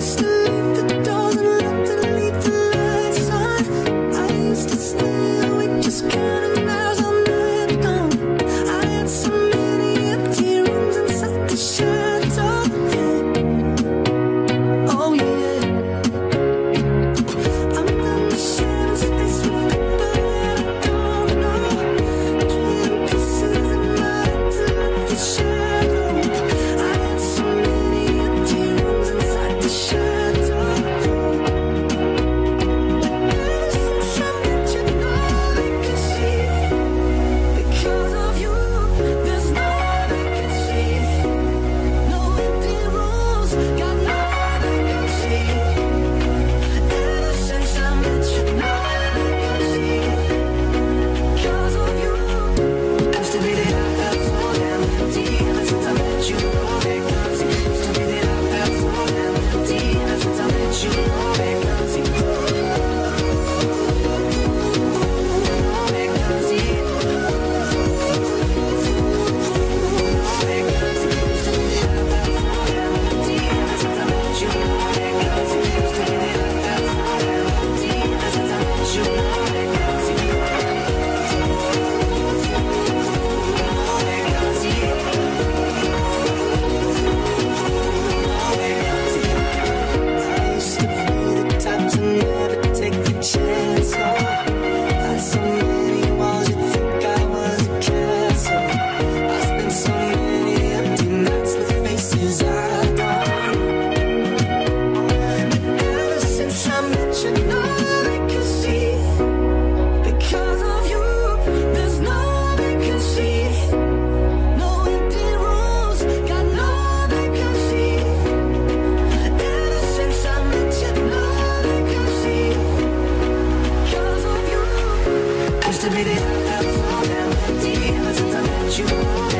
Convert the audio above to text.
sister to be the alpha and the D ever since I met you.